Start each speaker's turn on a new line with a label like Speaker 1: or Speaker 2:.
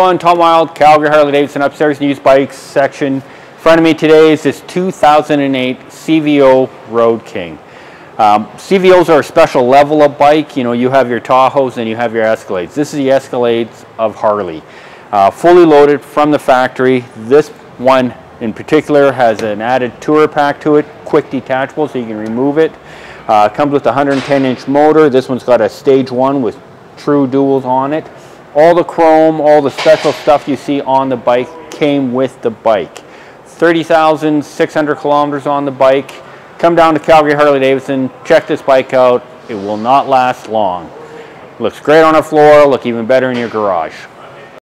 Speaker 1: on Tom Wild, Calgary Harley Davidson upstairs used bikes section. In front of me today is this 2008 CVO Road King. Um, CVOs are a special level of bike. You know, you have your Tahoes and you have your Escalades. This is the Escalades of Harley. Uh, fully loaded from the factory. This one in particular has an added tour pack to it, quick detachable so you can remove it. Uh, comes with a 110 inch motor. This one's got a stage one with true duals on it. All the chrome, all the special stuff you see on the bike came with the bike. 30,600 kilometers on the bike. Come down to Calgary Harley Davidson, check this bike out. It will not last long. Looks great on a floor, look even better in your garage.